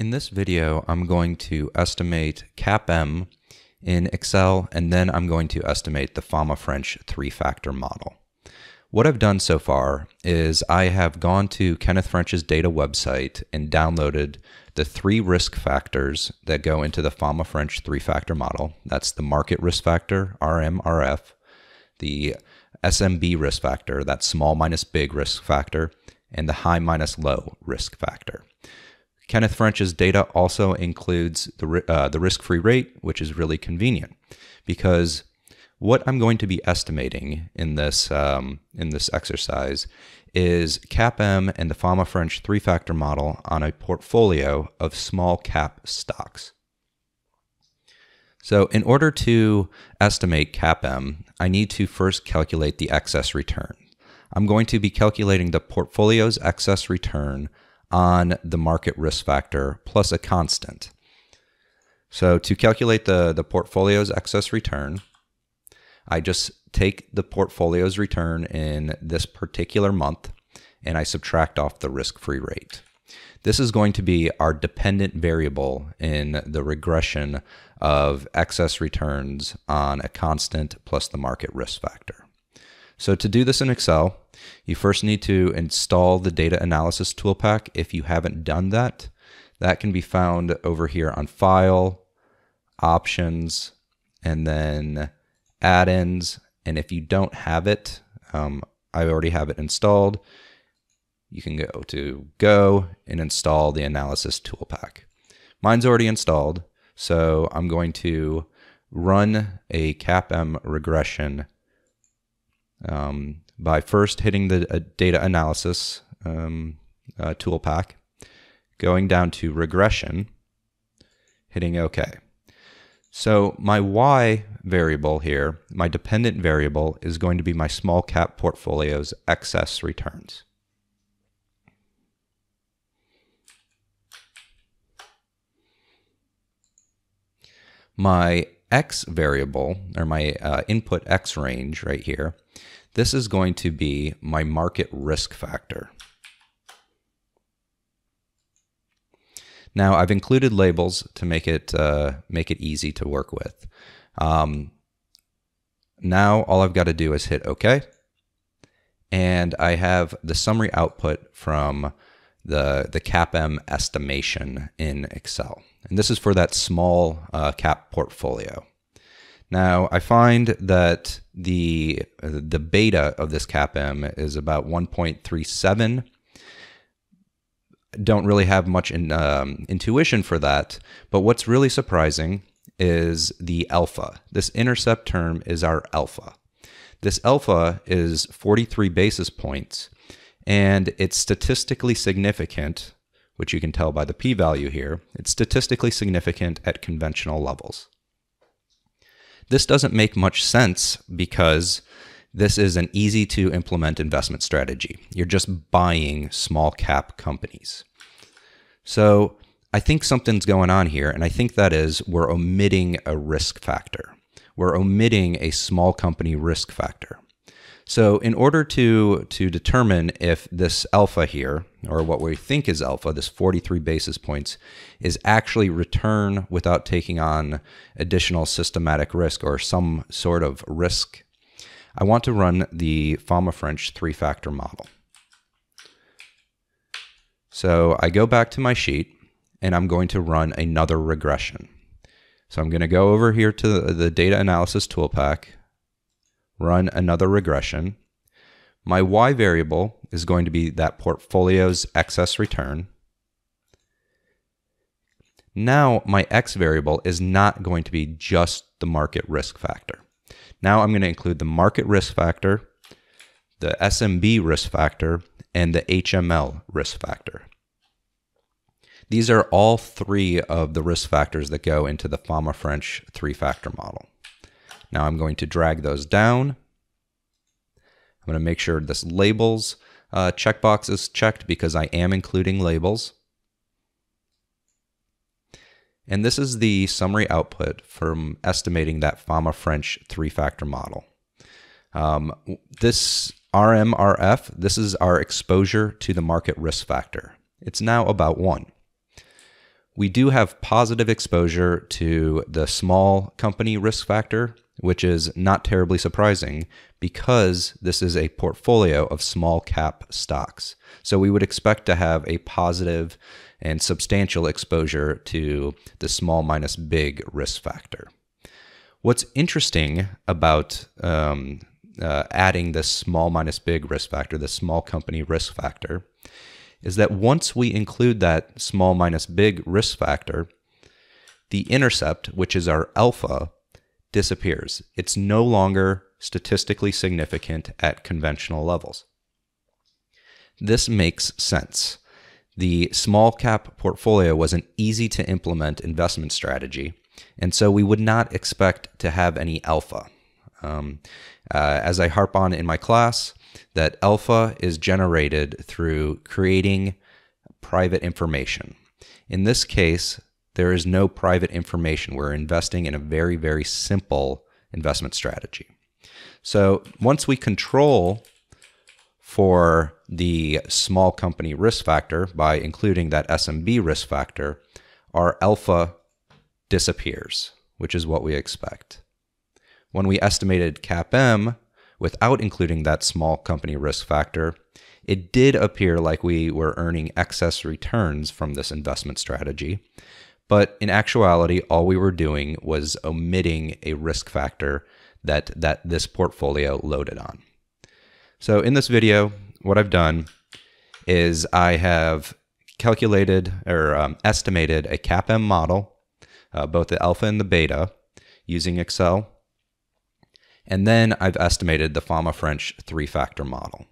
In this video, I'm going to estimate CAPM in Excel, and then I'm going to estimate the Fama French three-factor model. What I've done so far is I have gone to Kenneth French's data website and downloaded the three risk factors that go into the Fama French three-factor model. That's the market risk factor, RMRF, the SMB risk factor, that small minus big risk factor, and the high minus low risk factor. Kenneth French's data also includes the, uh, the risk-free rate, which is really convenient because what I'm going to be estimating in this, um, in this exercise is CAPM and the Fama French three-factor model on a portfolio of small cap stocks. So in order to estimate CAPM, I need to first calculate the excess return. I'm going to be calculating the portfolio's excess return on the market risk factor plus a constant. So to calculate the, the portfolio's excess return, I just take the portfolio's return in this particular month and I subtract off the risk-free rate. This is going to be our dependent variable in the regression of excess returns on a constant plus the market risk factor. So to do this in Excel, you first need to install the data analysis toolpack. If you haven't done that, that can be found over here on File, Options, and then Add-ins. And if you don't have it, um, I already have it installed. You can go to Go and install the analysis toolpack. Mine's already installed, so I'm going to run a CAPM regression um, by first hitting the uh, data analysis um, uh, tool pack, going down to regression, hitting OK. So my Y variable here, my dependent variable, is going to be my small cap portfolio's excess returns. My X variable, or my uh, input X range right here, this is going to be my market risk factor. Now I've included labels to make it uh, make it easy to work with. Um, now all I've got to do is hit OK, and I have the summary output from the the CAPM estimation in Excel, and this is for that small uh, cap portfolio. Now, I find that the the beta of this CAPM is about 1.37. Don't really have much in, um, intuition for that, but what's really surprising is the alpha. This intercept term is our alpha. This alpha is 43 basis points, and it's statistically significant, which you can tell by the p-value here. It's statistically significant at conventional levels. This doesn't make much sense because this is an easy to implement investment strategy. You're just buying small cap companies. So I think something's going on here, and I think that is we're omitting a risk factor. We're omitting a small company risk factor. So in order to, to determine if this alpha here, or what we think is alpha, this 43 basis points, is actually return without taking on additional systematic risk or some sort of risk, I want to run the Fama French three-factor model. So I go back to my sheet and I'm going to run another regression. So I'm going to go over here to the data analysis toolpack run another regression. My y variable is going to be that portfolio's excess return. Now my x variable is not going to be just the market risk factor. Now I'm going to include the market risk factor, the SMB risk factor, and the HML risk factor. These are all three of the risk factors that go into the Fama French three-factor model. Now I'm going to drag those down. I'm going to make sure this labels uh, checkbox is checked because I am including labels. And this is the summary output from estimating that Fama French three-factor model. Um, this RMRF, this is our exposure to the market risk factor. It's now about one. We do have positive exposure to the small company risk factor, which is not terribly surprising because this is a portfolio of small cap stocks. So we would expect to have a positive and substantial exposure to the small minus big risk factor. What's interesting about um, uh, adding this small minus big risk factor, the small company risk factor, is that once we include that small minus big risk factor, the intercept, which is our alpha, disappears. It's no longer statistically significant at conventional levels. This makes sense. The small cap portfolio was an easy to implement investment strategy, and so we would not expect to have any alpha. Um, uh, as I harp on in my class, that alpha is generated through creating private information. In this case, there is no private information. We're investing in a very, very simple investment strategy. So once we control for the small company risk factor by including that SMB risk factor, our alpha disappears, which is what we expect. When we estimated CAPM without including that small company risk factor, it did appear like we were earning excess returns from this investment strategy. But in actuality, all we were doing was omitting a risk factor that, that this portfolio loaded on. So in this video, what I've done is I have calculated or um, estimated a CAPM model, uh, both the alpha and the beta, using Excel. And then I've estimated the Fama French three factor model.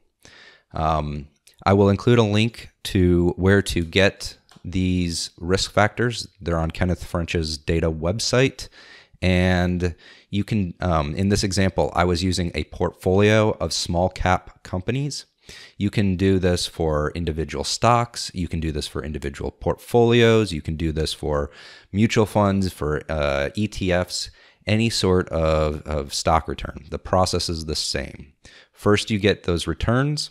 Um, I will include a link to where to get these risk factors. They're on Kenneth French's data website. And you can, um, in this example, I was using a portfolio of small cap companies. You can do this for individual stocks. You can do this for individual portfolios. You can do this for mutual funds, for uh, ETFs, any sort of, of stock return. The process is the same. First, you get those returns.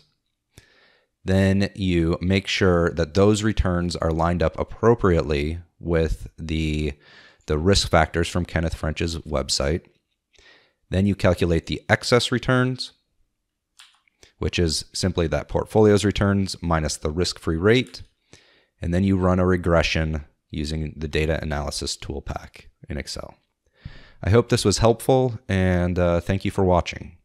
Then you make sure that those returns are lined up appropriately with the, the risk factors from Kenneth French's website. Then you calculate the excess returns, which is simply that portfolio's returns minus the risk free rate. And then you run a regression using the data analysis tool pack in Excel. I hope this was helpful and uh, thank you for watching.